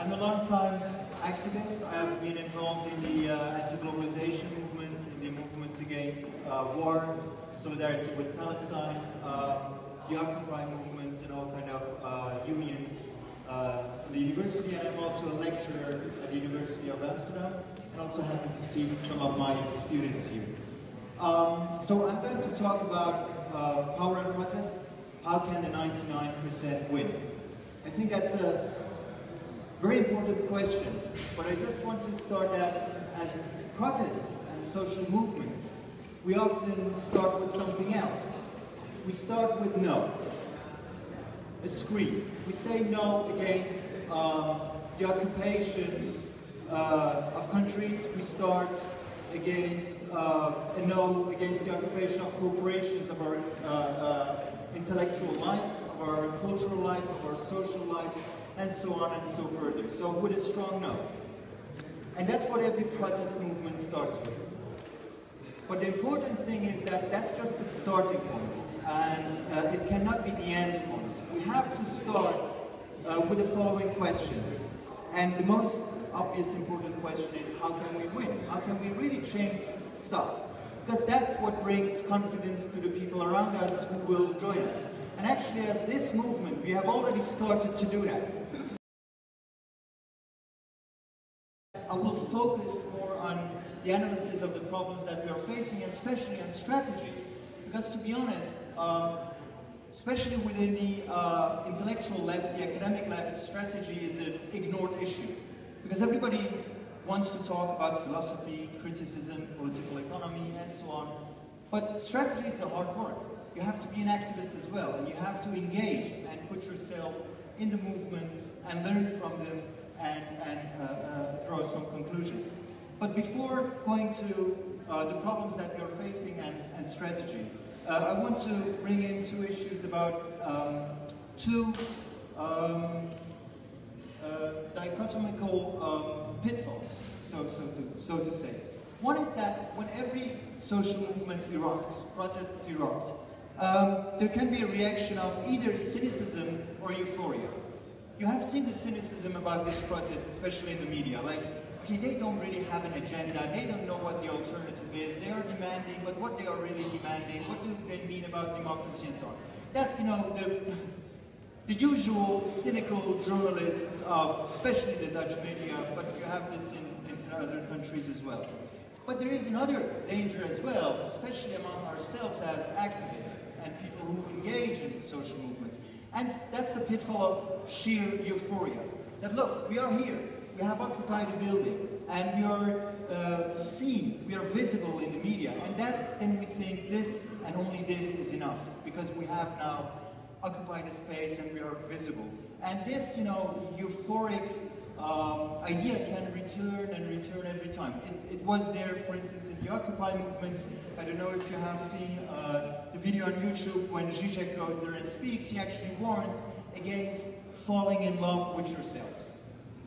I'm a long-time activist. I have been involved in the uh, anti-globalization movement, in the movements against uh, war, solidarity with Palestine, uh, the Occupy movements, and all kind of uh, unions uh, the university. And I'm also a lecturer at the University of Amsterdam, and also happy to see some of my students here. Um, so I'm going to talk about uh, power and protest. How can the 99% win? I think that's a very important question, but I just want to start that as protests and social movements, we often start with something else. We start with no, a scream. We say no against uh, the occupation uh, of countries. We start against uh, a no against the occupation of corporations of our uh, uh, intellectual life, of our cultural life, of our social lives, and so on and so further. So with a strong no. And that's what every protest movement starts with. But the important thing is that that's just the starting point, and uh, it cannot be the end point. We have to start uh, with the following questions. And the most obvious important question is how can we win? How can we really change stuff? Because that's what brings confidence to the people around us who will join us. And actually, as this movement, we have already started to do that. I will focus more on the analysis of the problems that we are facing, especially on strategy. Because to be honest, um, especially within the uh, intellectual left, the academic left, strategy is an ignored issue. Because everybody wants to talk about philosophy, criticism, political economy, and so on. But strategy is the hard work. You have to be an activist as well, and you have to engage and put yourself in the movements and learn from them and, and uh, uh, draw some conclusions. But before going to uh, the problems that are facing and, and strategy, uh, I want to bring in two issues about um, two um, uh, dichotomical um, pitfalls, so, so, to, so to say. One is that when every social movement erupts, protests erupt, um, there can be a reaction of either cynicism or euphoria. You have seen the cynicism about this protest, especially in the media. Like, okay, they don't really have an agenda, they don't know what the alternative is, they are demanding, but what they are really demanding, what do they mean about democracy and so on. That's, you know, the, the usual cynical journalists of, especially the Dutch media, but you have this in, in other countries as well. But there is another danger as well, especially among ourselves as activists and people who engage in social movements. And that's the pitfall of sheer euphoria. That look, we are here, we have occupied a building, and we are uh, seen, we are visible in the media, and that then we think this and only this is enough, because we have now occupied the space and we are visible. And this, you know, euphoric um, idea can return and return every time. It, it, was there, for instance, in the Occupy movements. I don't know if you have seen uh, the video on YouTube when Zizek goes there and speaks, he actually warns against falling in love with yourselves.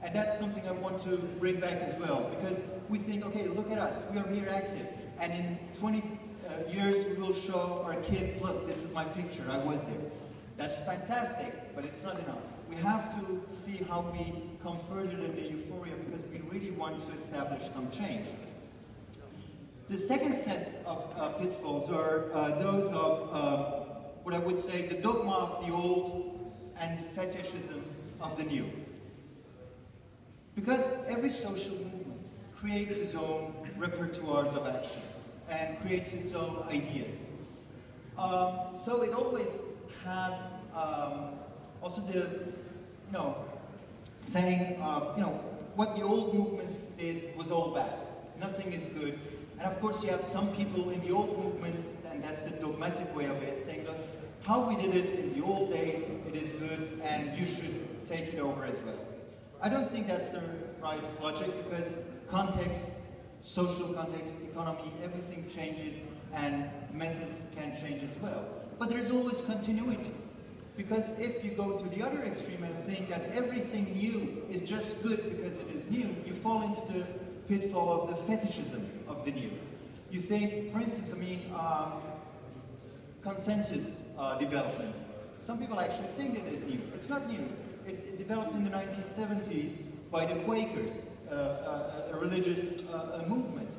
And that's something I want to bring back as well, because we think, okay, look at us, we are here active, and in 20 uh, years we will show our kids, look, this is my picture, I was there. That's fantastic, but it's not enough. We have to see how we come further than the euphoria because we really want to establish some change. The second set of uh, pitfalls are uh, those of uh, what I would say the dogma of the old and the fetishism of the new. Because every social movement creates its own repertoires of action and creates its own ideas. Um, so it always has um, also the, you know, saying, uh, you know, what the old movements did was all bad. Nothing is good. And of course you have some people in the old movements, and that's the dogmatic way of it, saying, look, how we did it in the old days, it is good, and you should take it over as well. I don't think that's the right logic, because context, social context, economy, everything changes, and methods can change as well. But there's always continuity. Because if you go to the other extreme and think that everything new is just good because it is new, you fall into the pitfall of the fetishism of the new. You think, for instance, I mean, um, consensus uh, development. Some people actually think it is new. It's not new. It, developed in the 1970s by the Quakers, uh, uh, a religious uh, movement.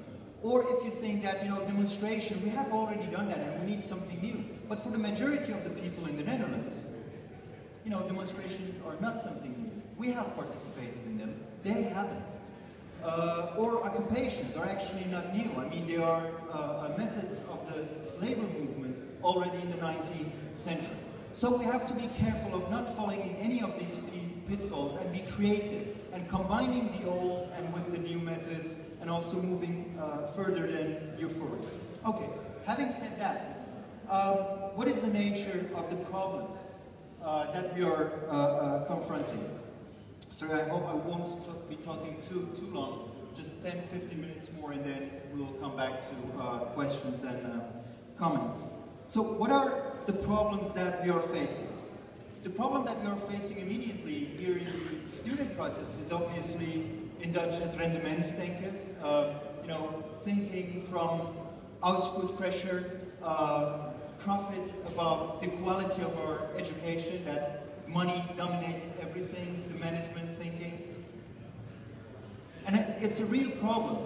Or if you think that, you know, demonstration, we have already done that and we need something new. But for the majority of the people in the Netherlands, you know, demonstrations are not something new. We have participated in them, they haven't. Uh, or occupations are actually not new. I mean, they are uh methods of the labor movement already in the 19th century. So we have to be careful of not falling in any of these pitfalls and be creative and combining the old and with the new methods and also moving uh, further than euphoric. Okay, having said that, um, what is the nature of the problems uh, that we are uh, uh confronting? So I hope I won't be talking too, too long, just 10, 15 minutes more and then we'll come back to uh, questions and uh, comments. So what are the problems that we are facing? The problem that we are facing immediately here in the student protests is obviously in Dutch het rendementsdenken, uh, you know, thinking from output pressure, uh, profit above the quality of our education, that money dominates everything, the management thinking. And it's a real problem.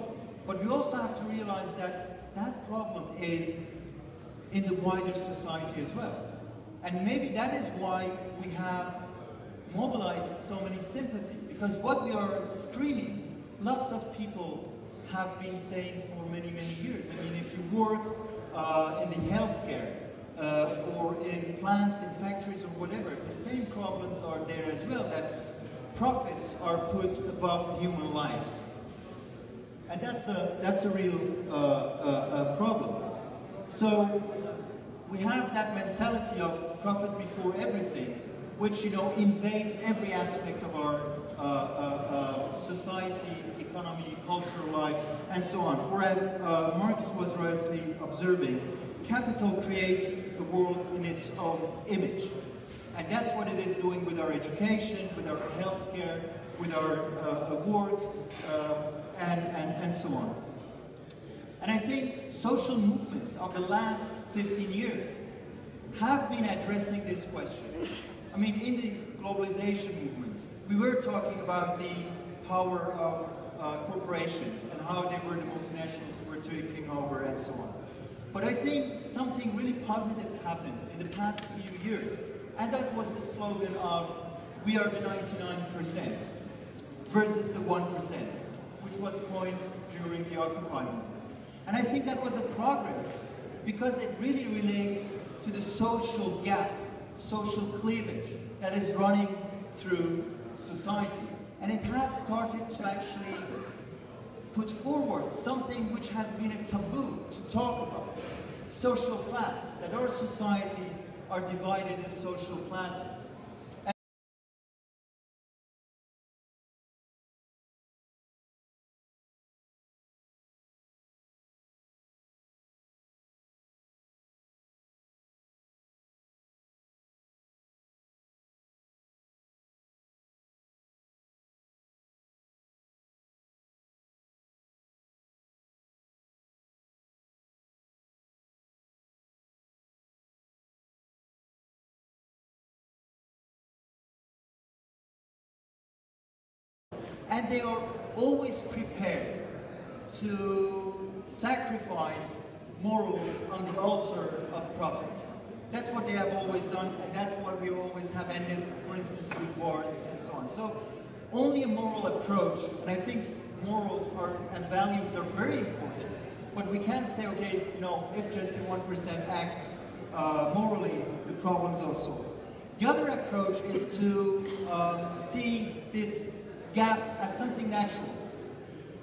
But we also have to realize that that problem is in the wider society as well. And maybe that is why we have mobilized so many sympathy, because what we are screaming, lots of people have been saying for many, many years. I mean, if you work uh, in the healthcare, uh, or in plants, in factories, or whatever, the same problems are there as well, that profits are put above human lives. And that's a, that's a real uh, uh, problem. So we have that mentality of profit before everything, which you know invades every aspect of our uh, uh, uh, society, economy, cultural life, and so on. Whereas uh, Marx was rightly observing, capital creates the world in its own image. And that's what it is doing with our education, with our healthcare, with our uh, work, uh, and, and, and so on. And I think social movements of the last 15 years have been addressing this question. I mean, in the globalization movement, we were talking about the power of uh, corporations and how they were the multinationals were taking over and so on. But I think something really positive happened in the past few years, and that was the slogan of we are the 99% versus the 1%, which was coined during the Occupy movement. And I think that was a progress because it really relates to the social gap, social cleavage that is running through society. And it has started to actually put forward something which has been a taboo to talk about. Social class, that our societies are divided in social classes. And they are always prepared to sacrifice morals on the altar of profit. That's what they have always done, and that's what we always have ended, for instance, with wars and so on. So only a moral approach, and I think morals are and values are very important, but we can't say, okay, you know, if just the 1% acts uh, morally, the problems are solved. The other approach is to um, see this gap as something natural.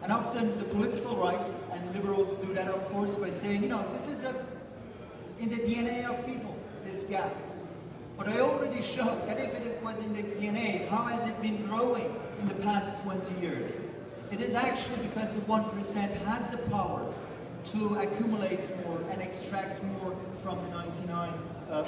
And often the political right and liberals do that, of course, by saying, you know, this is just in the DNA of people, this gap. But I already showed that if it was in the DNA, how has it been growing in the past 20 years? It is actually because the 1% has the power to accumulate more and extract more from the 99%. Uh,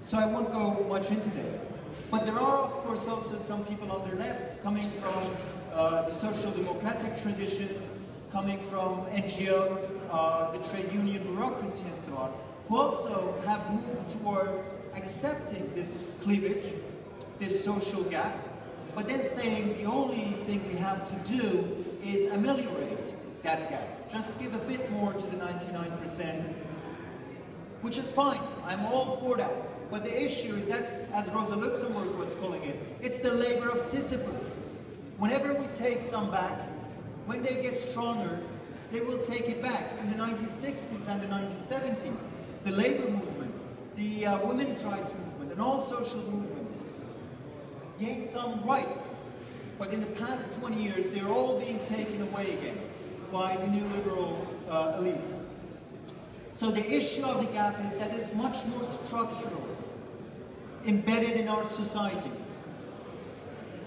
so I won't go much into that. But there are, of course, also some people on the left coming from uh, the social democratic traditions, coming from NGOs, uh, the trade union bureaucracy and so on, who also have moved towards accepting this cleavage, this social gap, but then saying the only thing we have to do is ameliorate that gap. Just give a bit more to the 99%, which is fine. I'm all for that. But the issue is that's, as Rosa Luxemburg was calling it, it's the labor of Sisyphus. Whenever we take some back, when they get stronger, they will take it back. In the 1960s and the 1970s, the labor movement, the uh, women's rights movement, and all social movements gained some rights. But in the past 20 years, they're all being taken away again by the new liberal uh, elite. So the issue of the gap is that it's much more structural, embedded in our societies.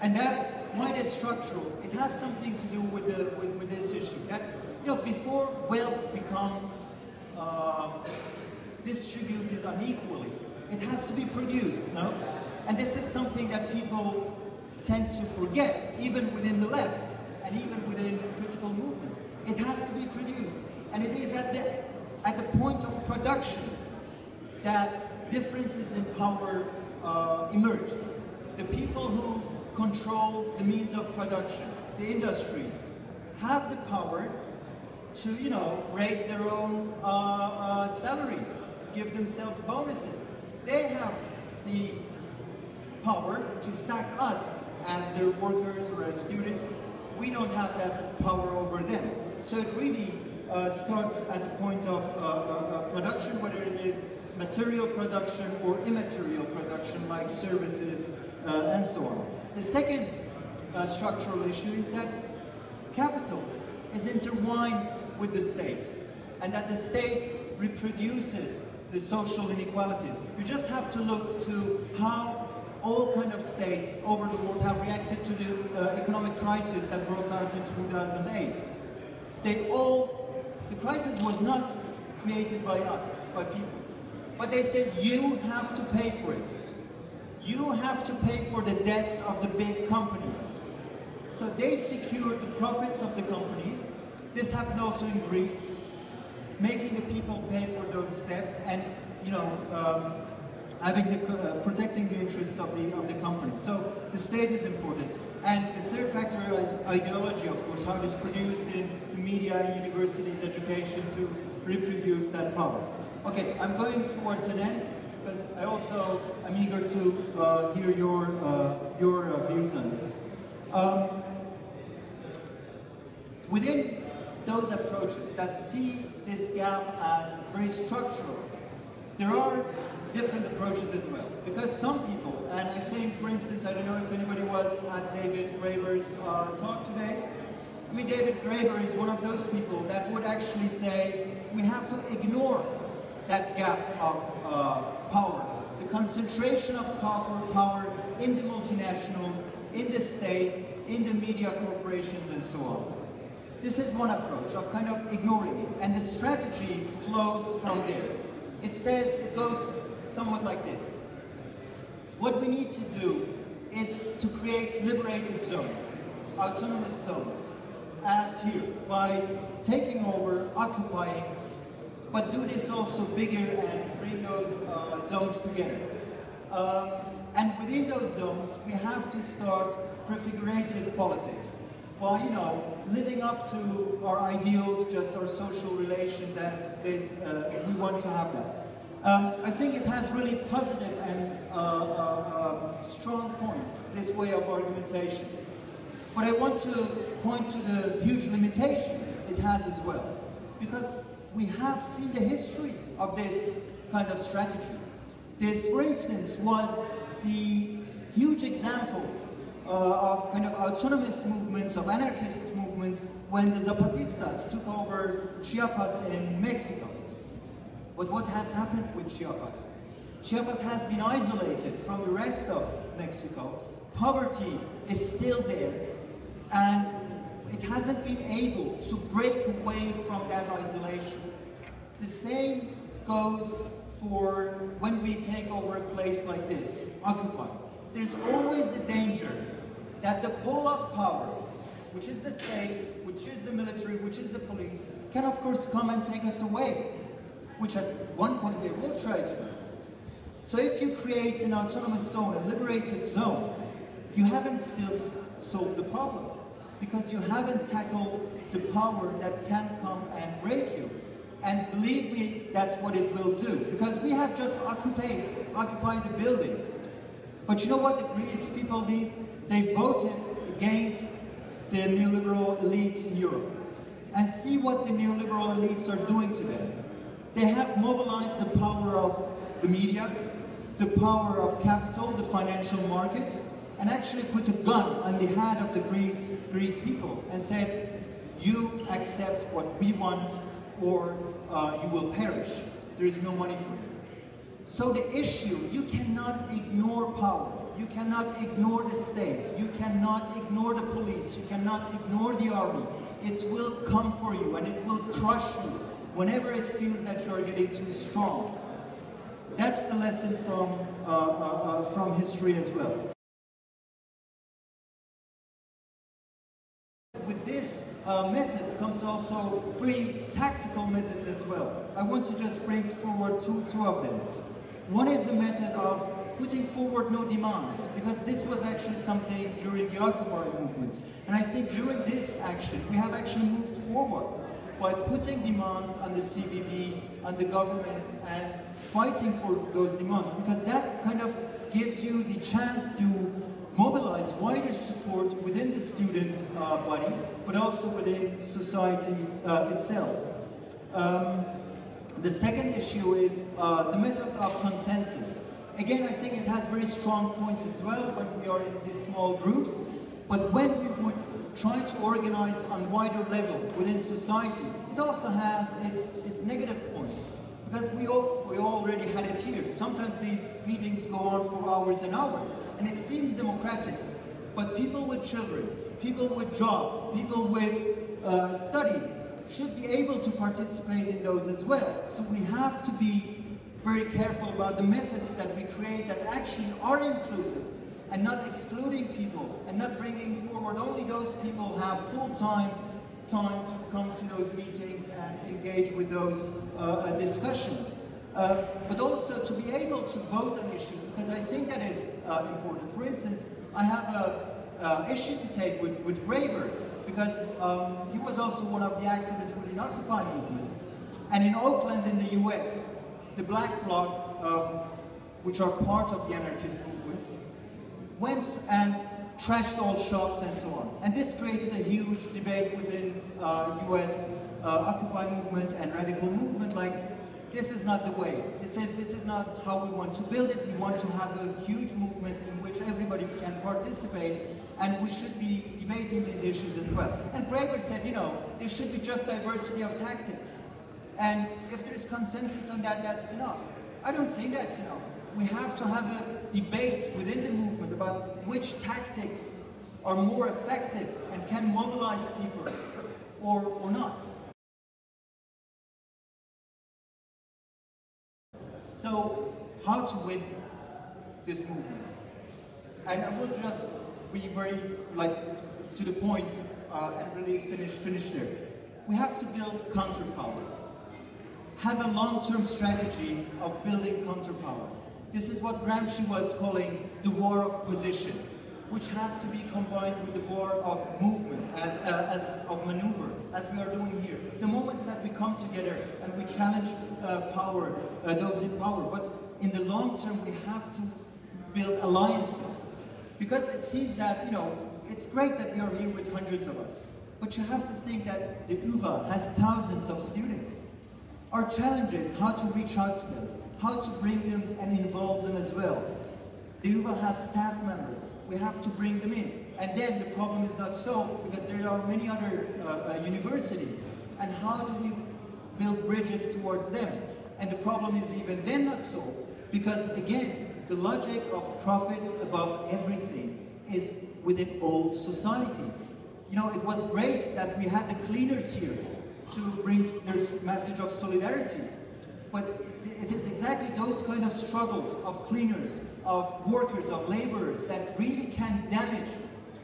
And that, why is structural, it has something to do with, the, with, with this issue. That, you know, before wealth becomes uh, distributed unequally, it has to be produced, no? And this is something that people tend to forget, even within the left, and even within critical movements. It has to be produced. And it is at the, at the point of production that differences in power uh, emerge. The people who control the means of production, the industries, have the power to, you know, raise their own uh, uh, salaries, give themselves bonuses. They have the power to sack us as their workers or as students. We don't have that power over them. So it really uh, starts at the point of uh, uh, uh production, whether it is material production or immaterial production like services uh, and so on. The second uh, structural issue is that capital is intertwined with the state and that the state reproduces the social inequalities. You just have to look to how all kind of states over the world have reacted to the uh, economic crisis that broke out in 2008. They all, the crisis was not created by us, by people, but they said you have to pay for it. You have to pay for the debts of the big companies. So they secured the profits of the companies. This happened also in Greece, making the people pay for those debts and, you know, um, having the, uh, protecting the interests of the, of the company. So the state is important. And the third factor is ideology, of course, how it is produced in the media, universities, education to reproduce that power. Okay, I'm going towards an end because I also am eager to uh, hear your, uh, your uh, views on this. Um, within those approaches that see this gap as very structural, there are different approaches as well. Because some people, and I think, for instance, I don't know if anybody was at David Graeber's uh, talk today. I mean, David Graeber is one of those people that would actually say we have to ignore that gap of uh, power, the concentration of power, power in the multinationals, in the state, in the media corporations, and so on. This is one approach of kind of ignoring it, and the strategy flows from there. It says, it goes somewhat like this. What we need to do is to create liberated zones, autonomous zones, as here, by taking over, occupying, but do this also bigger and bring those uh, zones together. Um, and within those zones, we have to start prefigurative politics by, you know, living up to our ideals, just our social relations as they, uh, we want to have that. Um, I think it has really positive and uh, uh, uh, strong points, this way of argumentation. But I want to point to the huge limitations it has as well. Because we have seen the history of this kind of strategy. This, for instance, was the huge example uh, of kind of autonomous movements, of anarchist movements, when the Zapatistas took over Chiapas in Mexico. But what has happened with Chiapas? Chiapas has been isolated from the rest of Mexico. Poverty is still there, and it hasn't been able to break away from that isolation. The same goes for when we take over a place like this, occupy. There's always the danger that the pole of power, which is the state, which is the military, which is the police, can of course come and take us away which at one point they will try to. So if you create an autonomous zone, a liberated zone, you haven't still solved the problem because you haven't tackled the power that can come and break you. And believe me, that's what it will do. Because we have just occupied, occupied the building. But you know what the Greece people did? They voted against the neoliberal elites in Europe. And see what the neoliberal elites are doing to them. They have mobilized the power of the media, the power of capital, the financial markets, and actually put a gun on the head of the Greece, Greek people and said, you accept what we want or uh, you will perish. There is no money for you. So the issue, you cannot ignore power. You cannot ignore the state. You cannot ignore the police. You cannot ignore the army. It will come for you and it will crush you whenever it feels that you are getting too strong. That's the lesson from, uh, uh, uh from history as well. Uh, method comes also pretty tactical methods as well. I want to just bring forward two, two of them. One is the method of putting forward no demands, because this was actually something during the Occupy movements. And I think during this action, we have actually moved forward by putting demands on the CVB, on the government, and fighting for those demands, because that kind of gives you the chance to mobilize wider support within the student uh, body, but also within society uh, itself. Um, the second issue is uh, the method of consensus. Again, I think it has very strong points as well when we are in these small groups, but when we would try to organize on wider level within society, it also has its, its negative points. Because we, all, we already had it here. Sometimes these meetings go on for hours and hours, and it seems democratic. But people with children, people with jobs, people with uh, studies should be able to participate in those as well. So we have to be very careful about the methods that we create that actually are inclusive and not excluding people and not bringing forward only those people who have full-time time to come to those meetings and engage with those uh, uh, discussions. Uh, but also to be able to vote on issues, because I think that is uh, important. For instance, I have an issue to take with, with Graeber, because um, he was also one of the activists within the Occupy movement. And in Oakland in the US, the Black Bloc, um, which are part of the anarchist movements, went and trashed all shops and so on. And this created a huge debate within uh, US uh, Occupy movement and radical movement like this is not the way. This is, this is not how we want to build it. We want to have a huge movement in which everybody can participate and we should be debating these issues as well. And Graeber said, you know, there should be just diversity of tactics. And if there's consensus on that, that's enough. I don't think that's enough we have to have a debate within the movement about which tactics are more effective and can mobilize people or, or not. So, how to win this movement? And I will just be very, like, to the point uh, and really finish, finish there. We have to build counterpower. Have a long-term strategy of building counterpower. This is what Gramsci was calling the war of position, which has to be combined with the war of movement, as, uh, as of maneuver, as we are doing here. The moments that we come together and we challenge uh, power, uh, those in power, but in the long term we have to build alliances. Because it seems that, you know, it's great that we are here with hundreds of us, but you have to think that the UVA has thousands of students. Our challenge is how to reach out to them, how to bring them and involve them as well. The UVA has staff members. We have to bring them in. And then the problem is not solved because there are many other uh, uh, universities. And how do we build bridges towards them? And the problem is even then not solved because again, the logic of profit above everything is within old society. You know, it was great that we had the cleaners here to bring this message of solidarity. But it is exactly those kind of struggles of cleaners, of workers, of laborers that really can damage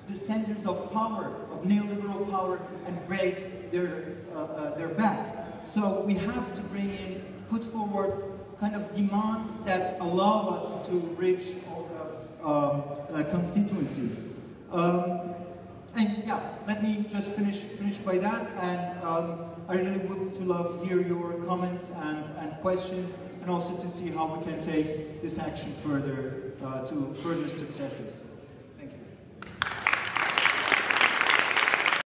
the centers of power, of neoliberal power, and break their, uh, uh, their back. So we have to bring in, put forward kind of demands that allow us to reach all um, uh, constituencies. Um, and yeah, let me just finish finish by that. And um, I really would to love hear your comments and, and questions, and also to see how we can take this action further uh, to further successes.